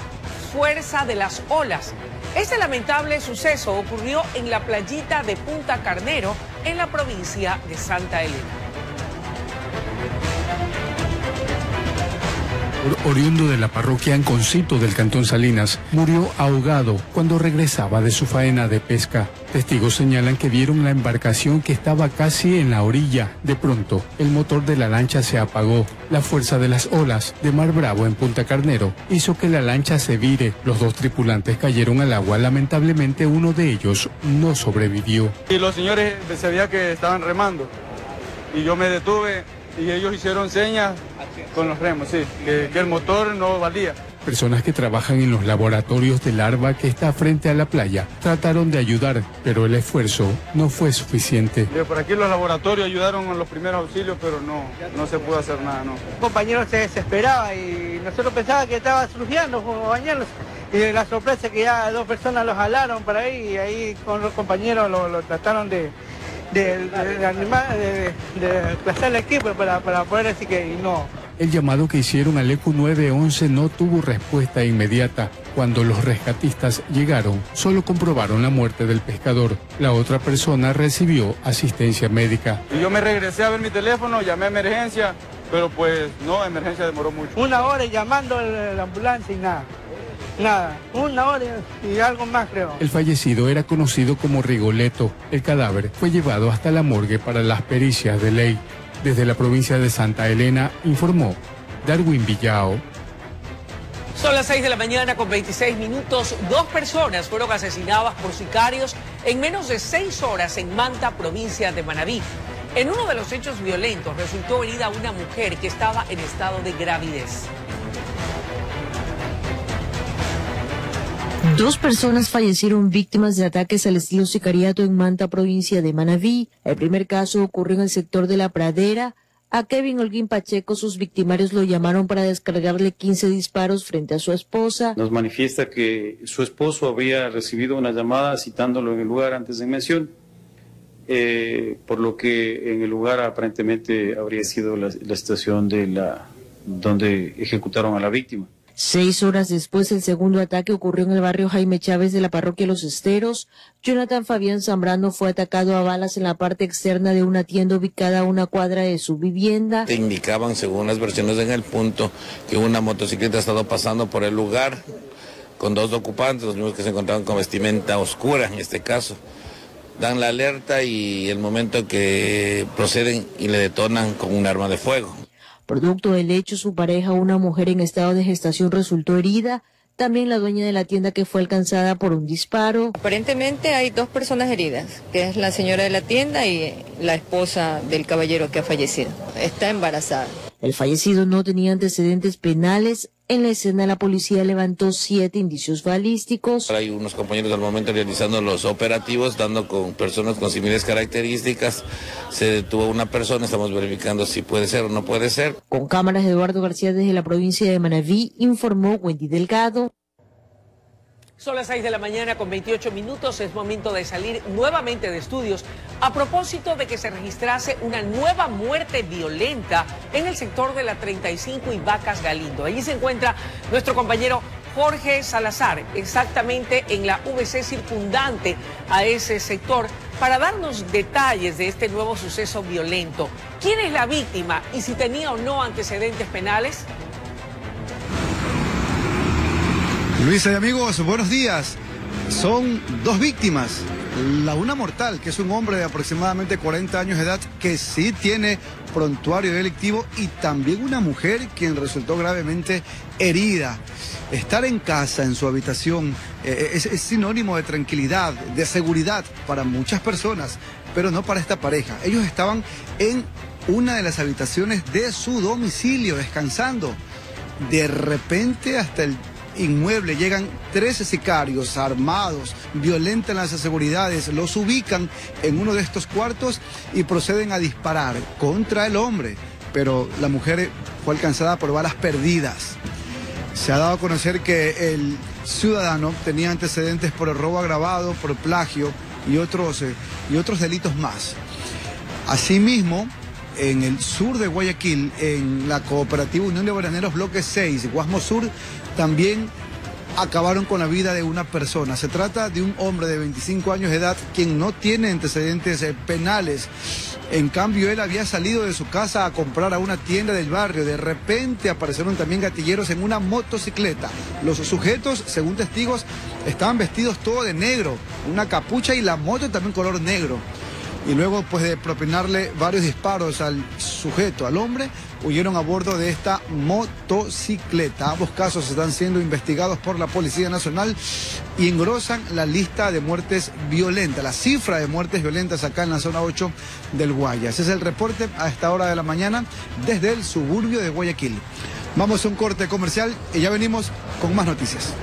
fuerza de las olas. Este lamentable suceso ocurrió en la playita de Punta Carnero, en la provincia de Santa Elena. Oriundo de la parroquia Anconcito del Cantón Salinas, murió ahogado cuando regresaba de su faena de pesca. Testigos señalan que vieron la embarcación que estaba casi en la orilla. De pronto, el motor de la lancha se apagó. La fuerza de las olas de Mar Bravo en Punta Carnero hizo que la lancha se vire. Los dos tripulantes cayeron al agua. Lamentablemente, uno de ellos no sobrevivió. Y los señores se veía que estaban remando. Y yo me detuve y ellos hicieron señas con los remos, sí, que, el motor no valía. Personas que trabajan en los laboratorios de larva que está frente a la playa trataron de ayudar, pero el esfuerzo no fue suficiente. por aquí los laboratorios ayudaron con los primeros auxilios, pero no, no se pudo hacer nada, no. Un compañero se desesperaba y nosotros pensábamos que estaba surgiendo, bañarlos. Y la sorpresa es que ya dos personas los jalaron para ahí y ahí con los compañeros lo trataron de, de, de, de, el equipo para, para poder decir que no. El llamado que hicieron al ECU 911 no tuvo respuesta inmediata. Cuando los rescatistas llegaron, solo comprobaron la muerte del pescador. La otra persona recibió asistencia médica. Y yo me regresé a ver mi teléfono, llamé a emergencia, pero pues no, emergencia demoró mucho. Una hora llamando a la ambulancia y nada. Nada, una hora y algo más creo. El fallecido era conocido como Rigoletto. El cadáver fue llevado hasta la morgue para las pericias de ley. Desde la provincia de Santa Elena informó Darwin Villao. Son las 6 de la mañana con 26 minutos. Dos personas fueron asesinadas por sicarios en menos de seis horas en Manta, provincia de Manabí. En uno de los hechos violentos resultó herida una mujer que estaba en estado de gravidez. Dos personas fallecieron víctimas de ataques al estilo sicariato en Manta, provincia de Manabí. El primer caso ocurrió en el sector de La Pradera. A Kevin Holguín Pacheco sus victimarios lo llamaron para descargarle 15 disparos frente a su esposa. Nos manifiesta que su esposo había recibido una llamada citándolo en el lugar antes de mención, eh, por lo que en el lugar aparentemente habría sido la, la estación de la donde ejecutaron a la víctima. Seis horas después, el segundo ataque ocurrió en el barrio Jaime Chávez de la parroquia Los Esteros. Jonathan Fabián Zambrano fue atacado a balas en la parte externa de una tienda ubicada a una cuadra de su vivienda. Indicaban, según las versiones en el punto, que una motocicleta ha estado pasando por el lugar con dos ocupantes, los mismos que se encontraban con vestimenta oscura en este caso. Dan la alerta y el momento que proceden y le detonan con un arma de fuego. Producto del hecho, su pareja, una mujer en estado de gestación, resultó herida. También la dueña de la tienda que fue alcanzada por un disparo. Aparentemente hay dos personas heridas, que es la señora de la tienda y la esposa del caballero que ha fallecido. Está embarazada. El fallecido no tenía antecedentes penales. En la escena la policía levantó siete indicios balísticos. Hay unos compañeros al momento realizando los operativos, dando con personas con similares características. Se detuvo una persona, estamos verificando si puede ser o no puede ser. Con cámaras Eduardo García desde la provincia de Manaví, informó Wendy Delgado. Son las 6 de la mañana con 28 minutos. Es momento de salir nuevamente de estudios a propósito de que se registrase una nueva muerte violenta en el sector de la 35 y Vacas Galindo. Allí se encuentra nuestro compañero Jorge Salazar, exactamente en la VC circundante a ese sector, para darnos detalles de este nuevo suceso violento. ¿Quién es la víctima y si tenía o no antecedentes penales? Luisa y amigos, buenos días. Son dos víctimas. La una mortal, que es un hombre de aproximadamente 40 años de edad que sí tiene prontuario delictivo y también una mujer quien resultó gravemente herida. Estar en casa, en su habitación, eh, es, es, sinónimo de tranquilidad, de seguridad para muchas personas, pero no para esta pareja. Ellos estaban en una de las habitaciones de su domicilio, descansando. De repente, hasta el inmueble llegan 13 sicarios armados, violentan las seguridades, los ubican en uno de estos cuartos y proceden a disparar contra el hombre. Pero la mujer fue alcanzada por balas perdidas. Se ha dado a conocer que el ciudadano tenía antecedentes por el robo agravado, por plagio y otros, eh, y otros delitos más. Asimismo, en el sur de Guayaquil, en la cooperativa Unión de Bananeros Bloque 6, Guasmo Sur, también acabaron con la vida de una persona. Se trata de un hombre de 25 años de edad quien no tiene antecedentes eh, penales En cambio, él había salido de su casa a comprar a una tienda del barrio. De repente aparecieron también gatilleros en una motocicleta. Los sujetos, según testigos, estaban vestidos todo de negro, una capucha y la moto también color negro y luego pues de propinarle varios disparos al sujeto, al hombre, huyeron a bordo de esta motocicleta. Ambos casos están siendo investigados por la Policía Nacional y engrosan la lista de muertes violentas, la cifra de muertes violentas acá en la zona 8 del Guayas. Ese es el reporte a esta hora de la mañana desde el suburbio de Guayaquil. Vamos a un corte comercial y ya venimos con más noticias.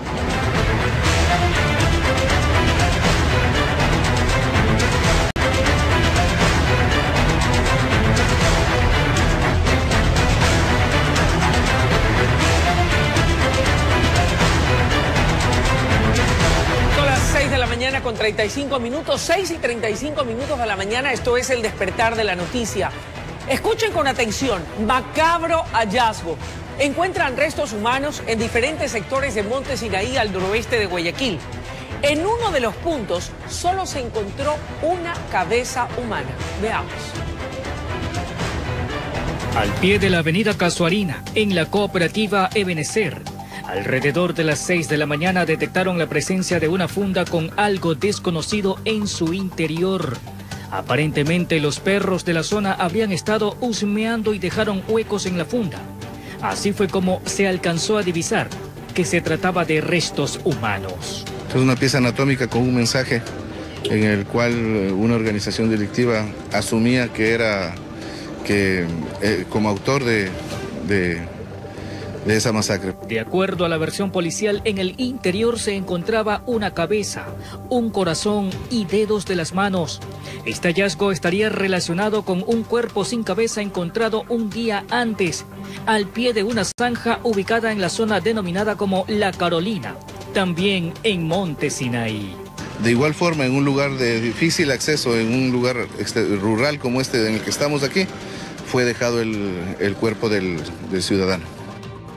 35 minutos, 6 y 35 minutos de la mañana. Esto es el despertar de la noticia. Escuchen con atención, macabro hallazgo. Encuentran restos humanos en diferentes sectores de Monte Sinaí al noroeste de Guayaquil. En uno de los puntos solo se encontró una cabeza humana. Veamos. Al pie de la avenida Casuarina, en la cooperativa Ebenecer, Alrededor de las 6 de la mañana detectaron la presencia de una funda con algo desconocido en su interior. Aparentemente los perros de la zona habían estado husmeando y dejaron huecos en la funda. Así fue como se alcanzó a divisar que se trataba de restos humanos. Es una pieza anatómica con un mensaje en el cual eh, una organización delictiva asumía que era que eh, como autor de esa masacre. De acuerdo a la versión policial, en el interior se encontraba una cabeza, un corazón y dedos de las manos. Este hallazgo estaría relacionado con un cuerpo sin cabeza encontrado un día antes, al pie de una zanja ubicada en la zona denominada como La Carolina, también en Monte Sinaí. De igual forma, en un lugar de difícil acceso, en un lugar este, rural como este en el que estamos aquí, fue dejado el, cuerpo del ciudadano.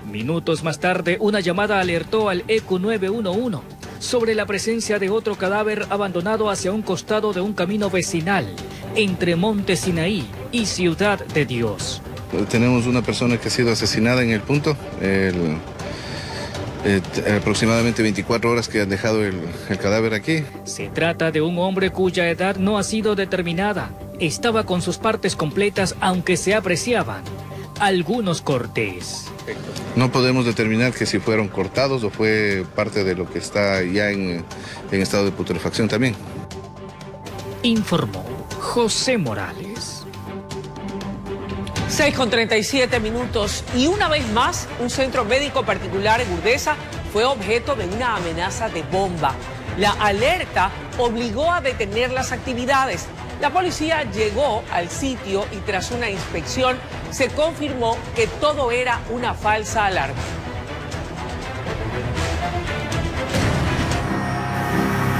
Minutos más tarde, una llamada alertó al ECU 911 sobre la presencia de otro cadáver abandonado hacia un costado de un camino vecinal entre Monte Sinaí y Ciudad de Dios. Tenemos una persona que ha sido asesinada en el punto. Eh, aproximadamente 24 horas que han dejado el, el cadáver aquí. Se trata de un hombre cuya edad no ha sido determinada. Estaba con sus partes completas aunque se apreciaban algunos cortes. No podemos determinar que si fueron cortados o fue parte de lo que está ya en, estado de putrefacción también. Informó José Morales. 6 con 37 minutos y una vez más un centro médico particular en Urdesa fue objeto de una amenaza de bomba. La alerta obligó a detener las actividades. La policía llegó al sitio y tras una inspección se confirmó que todo era una falsa alarma.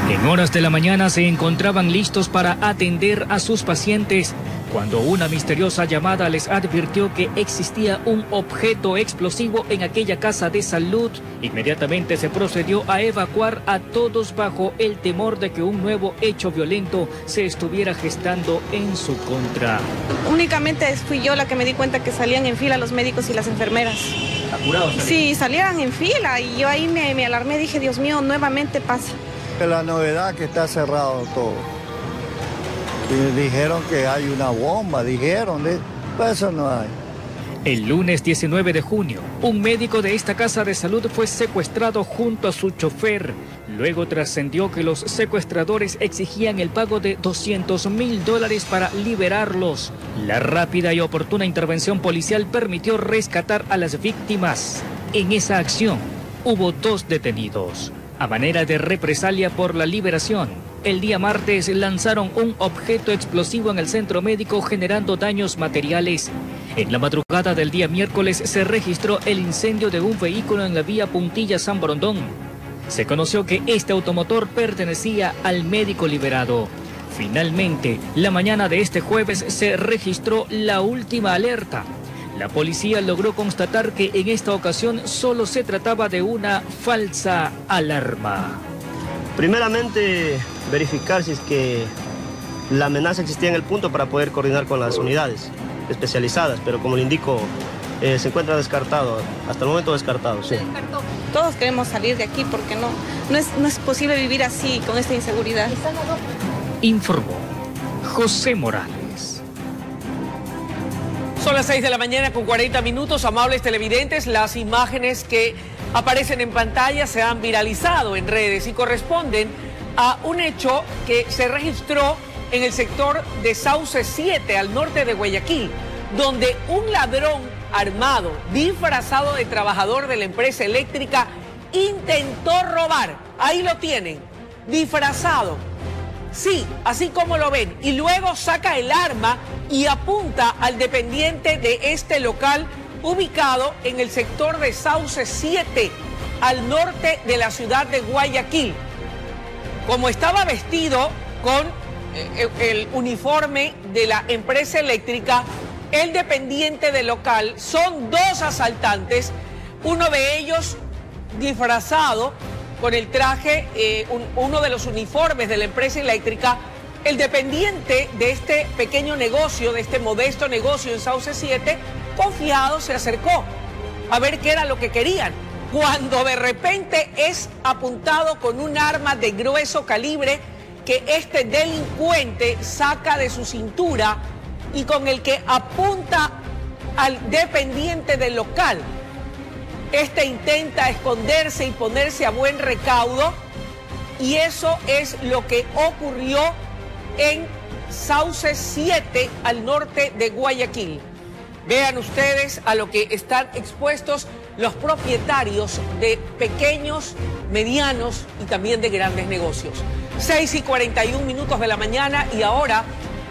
En horas de la mañana se encontraban listos para atender a sus pacientes cuando una misteriosa llamada les advirtió que existía un objeto explosivo en aquella casa de salud, inmediatamente se procedió a evacuar a todos bajo el temor de que un nuevo hecho violento se estuviera gestando en su contra. Únicamente fui yo la que me di cuenta que salían en fila los médicos y las enfermeras. ¿Apurados? Sí, salían en fila y yo ahí me, me alarmé, dije, Dios mío, nuevamente pasa. La novedad que está cerrado todo dijeron que hay una bomba, dijeron, pues eso no hay. El lunes 19 de junio, un médico de esta casa de salud fue secuestrado junto a su chofer. Luego trascendió que los secuestradores exigían el pago de 200 mil dólares para liberarlos. La rápida y oportuna intervención policial permitió rescatar a las víctimas. En esa acción hubo dos detenidos. A manera de represalia por la liberación, el día martes lanzaron un objeto explosivo en el centro médico generando daños materiales. En la madrugada del día miércoles se registró el incendio de un vehículo en la vía Puntilla San Borondón. Se conoció que este automotor pertenecía al médico liberado. Finalmente, la mañana de este jueves se registró la última alerta. La policía logró constatar que en esta ocasión solo se trataba de una falsa alarma. Primeramente, verificar si es que la amenaza existía en el punto para poder coordinar con las unidades especializadas, pero como le indico, eh, se encuentra descartado, hasta el momento descartado, sí. Todos queremos salir de aquí porque no, no, es, no es posible vivir así, con esta inseguridad. Informó José Morales. Son las 6 de la mañana con 40 minutos, amables televidentes. Las imágenes que aparecen en pantalla se han viralizado en redes y corresponden a un hecho que se registró en el sector de Sauce 7, al norte de Guayaquil, donde un ladrón armado, disfrazado de trabajador de la empresa eléctrica, intentó robar. Ahí lo tienen, disfrazado. Sí, así como lo ven. Y luego saca el arma y apunta al dependiente de este local ubicado en el sector de Sauce 7, al norte de la ciudad de Guayaquil. Como estaba vestido con eh, el uniforme de la empresa eléctrica, el dependiente del local, son dos asaltantes, uno de ellos disfrazado con el traje, eh, uno de los uniformes de la empresa eléctrica, el dependiente de este pequeño negocio, de este modesto negocio en Sauce 7, confiado se acercó a ver qué era lo que querían. Cuando de repente es apuntado con un arma de grueso calibre que este delincuente saca de su cintura y con el que apunta al dependiente del local. Este intenta esconderse y ponerse a buen recaudo y eso es lo que ocurrió en Sauce 7 al norte de Guayaquil. Vean ustedes a lo que están expuestos los propietarios de pequeños, medianos y también de grandes negocios. 6 y 41 minutos de la mañana y ahora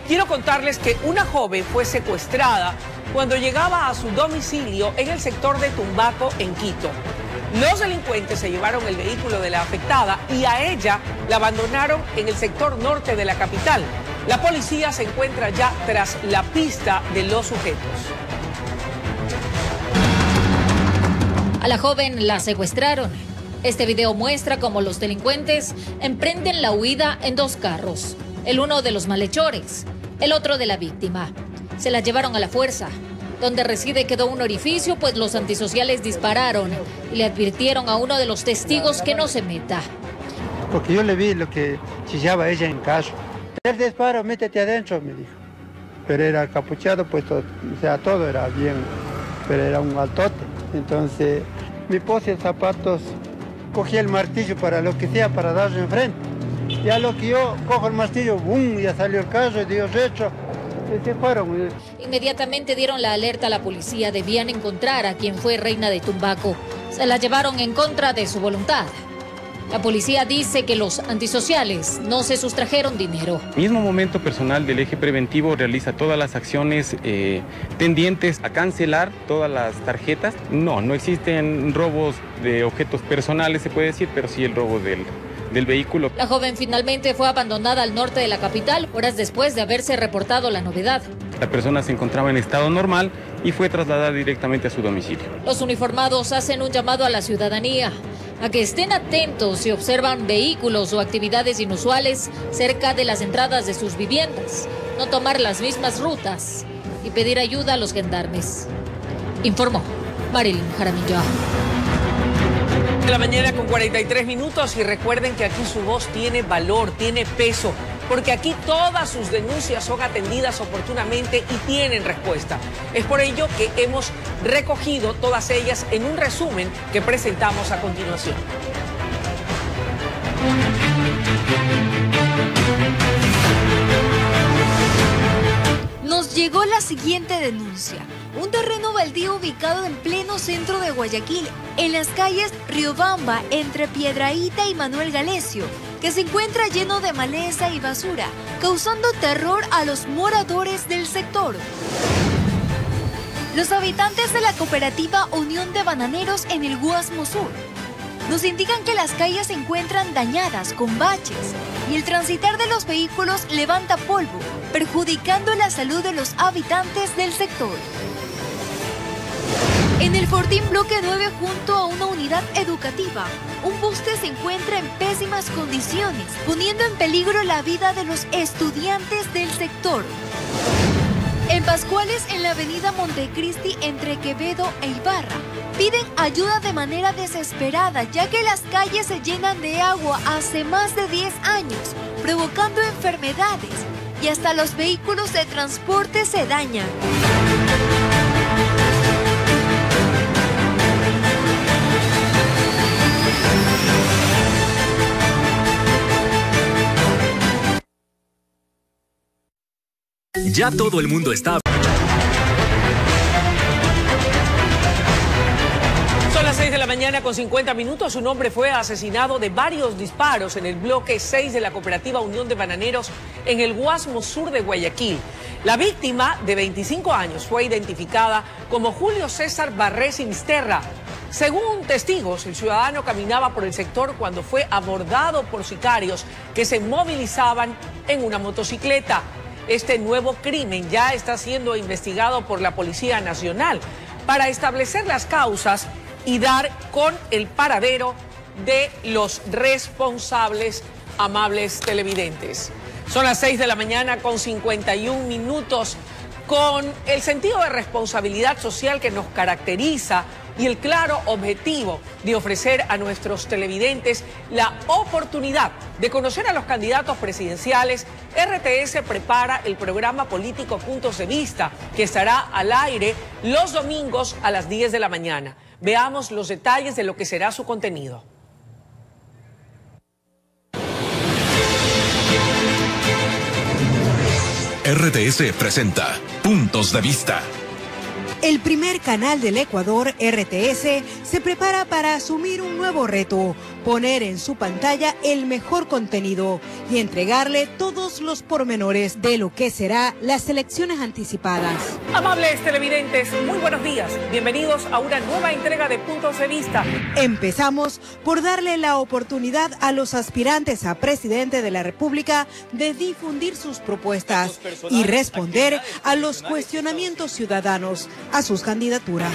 quiero contarles que una joven fue secuestrada cuando llegaba a su domicilio en el sector de Tumbaco, en Quito. Los delincuentes se llevaron el vehículo de la afectada y a ella la abandonaron en el sector norte de la capital. La policía se encuentra ya tras la pista de los sujetos. A la joven la secuestraron. Este video muestra cómo los delincuentes emprenden la huida en dos carros. El uno de los malhechores, el otro de la víctima. Se la llevaron a la fuerza. Donde reside quedó un orificio, pues los antisociales dispararon y le advirtieron a uno de los testigos que no se meta. Porque yo le vi lo que chillaba ella en caso. El disparo, métete adentro, me dijo. Pero era capuchado, pues o sea, todo era bien, pero era un altote. Entonces, mi pose zapatos, cogí el martillo para lo que sea, para darle enfrente. Ya lo que yo cojo el martillo, ¡bum! Ya salió el carro, Dios hecho. Inmediatamente dieron la alerta a la policía. Debían encontrar a quien fue reina de Tumbaco. Se la llevaron en contra de su voluntad. La policía dice que los antisociales no se sustrajeron dinero. Mismo momento personal del eje preventivo realiza todas las acciones eh, tendientes a cancelar todas las tarjetas. No, no existen robos de objetos personales, se puede decir, pero sí el robo del, del vehículo. La joven finalmente fue abandonada al norte de la capital, horas después de haberse reportado la novedad. La persona se encontraba en estado normal y fue trasladada directamente a su domicilio. Los uniformados hacen un llamado a la ciudadanía a que estén atentos si observan vehículos o actividades inusuales cerca de las entradas de sus viviendas, no tomar las mismas rutas y pedir ayuda a los gendarmes. Informó Marilyn Jaramillo de la mañana con 43 minutos y recuerden que aquí su voz tiene valor, tiene peso, porque aquí todas sus denuncias son atendidas oportunamente y tienen respuesta. Es por ello que hemos recogido todas ellas en un resumen que presentamos a continuación. Nos llegó la siguiente denuncia un terreno baldío ubicado en pleno centro de Guayaquil, en las calles Riobamba, entre Piedraíta y Manuel Galesio, que se encuentra lleno de maleza y basura, causando terror a los moradores del sector. Los habitantes de la cooperativa Unión de Bananeros en el Guasmo Sur nos indican que las calles se encuentran dañadas con baches y el transitar de los vehículos levanta polvo, perjudicando la salud de los habitantes del sector. En el Fortín Bloque 9, junto a una unidad educativa, un buste se encuentra en pésimas condiciones, poniendo en peligro la vida de los estudiantes del sector. En Pascuales, en la avenida Montecristi, entre Quevedo e Ibarra, piden ayuda de manera desesperada, ya que las calles se llenan de agua hace más de 10 años, provocando enfermedades y hasta los vehículos de transporte se dañan. Ya todo el mundo está. Son las 6 de la mañana con 50 minutos. Un hombre fue asesinado de varios disparos en el bloque 6 de la cooperativa Unión de Bananeros en el Guasmo Sur de Guayaquil. La víctima, de 25 años, fue identificada como Julio César Barrés Sinisterra. Según testigos, el ciudadano caminaba por el sector cuando fue abordado por sicarios que se movilizaban en una motocicleta. Este nuevo crimen ya está siendo investigado por la Policía Nacional para establecer las causas y dar con el paradero de los responsables amables televidentes. Son las 6 de la mañana con 51 minutos. Con el sentido de responsabilidad social que nos caracteriza y el claro objetivo de ofrecer a nuestros televidentes la oportunidad de conocer a los candidatos presidenciales, RTS prepara el programa político Puntos de Vista, que estará al aire los domingos a las 10 de la mañana. Veamos los detalles de lo que será su contenido. RTS presenta Puntos de Vista. El primer canal del Ecuador, RTS, se prepara para asumir un nuevo reto, poner en su pantalla el mejor contenido y entregarle todos los pormenores de lo que será las elecciones anticipadas. Amables televidentes, muy buenos días. Bienvenidos a una nueva entrega de Puntos de Vista. Empezamos por darle la oportunidad a los aspirantes a presidente de la República de difundir sus propuestas y responder a los cuestionamientos ciudadanos a sus candidaturas.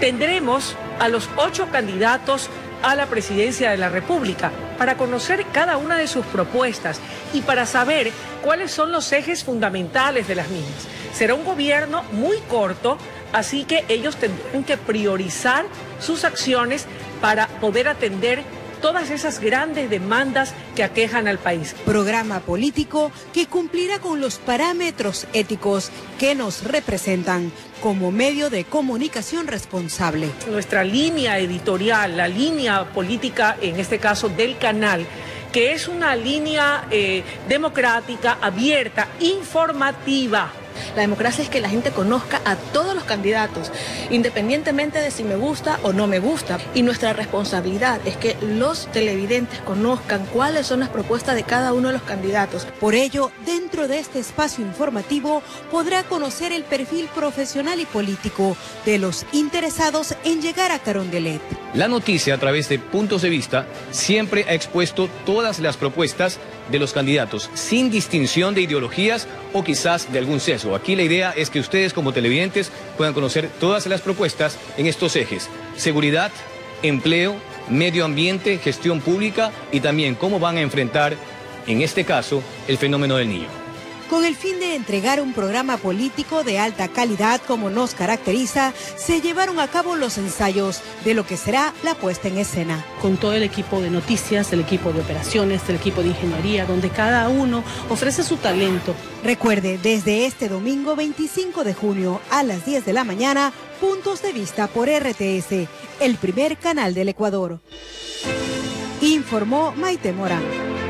Tendremos a los ocho candidatos a la presidencia de la República para conocer cada una de sus propuestas y para saber cuáles son los ejes fundamentales de las mismas. Será un gobierno muy corto, así que ellos tendrán que priorizar sus acciones para poder atender todas esas grandes demandas que aquejan al país. Programa político que cumplirá con los parámetros éticos que nos representan como medio de comunicación responsable. Nuestra línea editorial, la línea política, en este caso del canal, que es una línea eh, democrática, abierta, informativa. La democracia es que la gente conozca a todos los candidatos, independientemente de si me gusta o no me gusta. Y nuestra responsabilidad es que los televidentes conozcan cuáles son las propuestas de cada uno de los candidatos. Por ello, dentro de este espacio informativo podrá conocer el perfil profesional y político de los interesados en llegar a Carondelet. La noticia a través de puntos de vista siempre ha expuesto todas las propuestas de los candidatos, sin distinción de ideologías o quizás de algún sesgo. Aquí la idea es que ustedes como televidentes puedan conocer todas las propuestas en estos ejes. Seguridad, empleo, medio ambiente, gestión pública y también cómo van a enfrentar, en este caso, el fenómeno del niño con el fin de entregar un programa político de alta calidad como nos caracteriza, se llevaron a cabo los ensayos de lo que será la puesta en escena. Con todo el equipo de noticias, el equipo de operaciones, el equipo de ingeniería, donde cada uno ofrece su talento. Recuerde, desde este domingo 25 de junio a las 10 de la mañana, puntos de vista por RTS, el primer canal del Ecuador. Informó Maite Morán.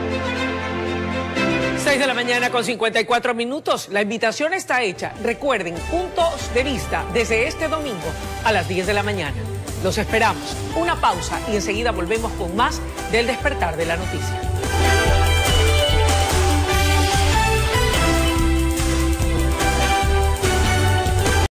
6 de la mañana con 54 minutos. La invitación está hecha. Recuerden, puntos de vista desde este domingo a las 10 de la mañana. Los esperamos. Una pausa y enseguida volvemos con más del despertar de la noticia.